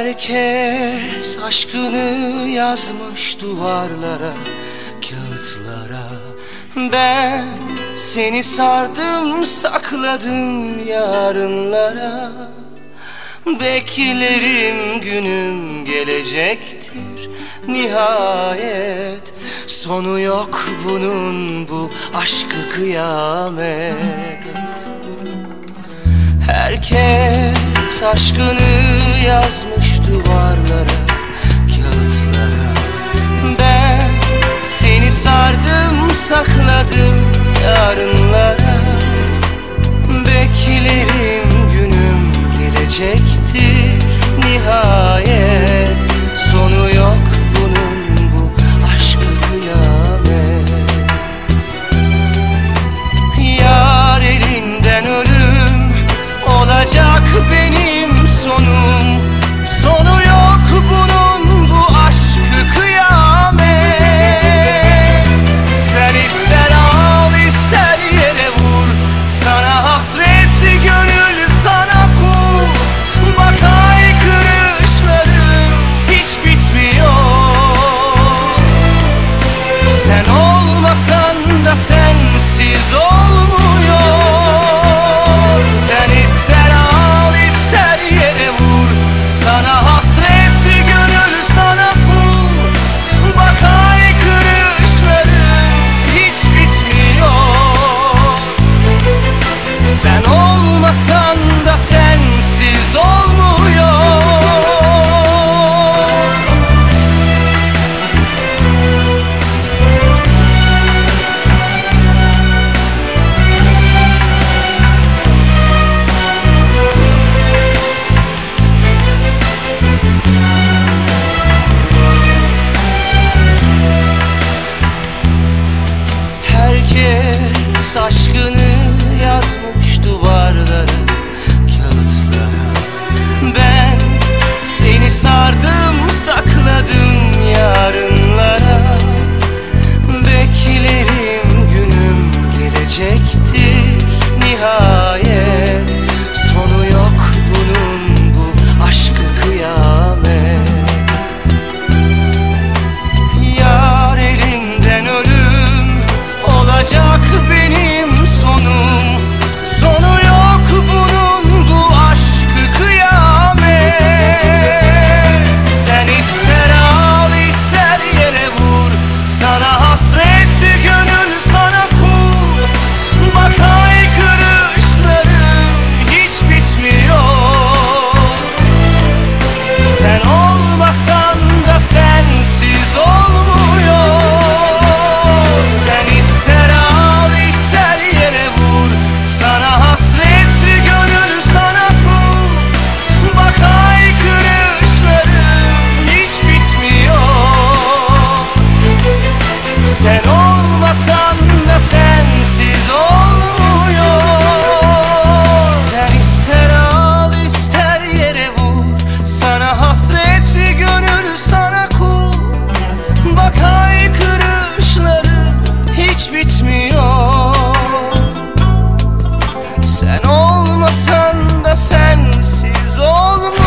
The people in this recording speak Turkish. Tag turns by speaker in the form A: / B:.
A: Herkes aşkını yazmış duvarlara, kağıtlara. Ben seni sardım, sakladım yarınlara. Beklerim günüm gelecektir nihayet. Sonu yok bunun bu aşkı kıyamet. Herkes aşkını yazmış duvarlara Kağıtlara. Ben seni sardım sakladım yarınlara. Beklerim günüm gelecektir nihayet. Sonu yok bunun bu aşkı kıyamet. Yar elinden olacak benim. Ağlasan da sensiz olmaz.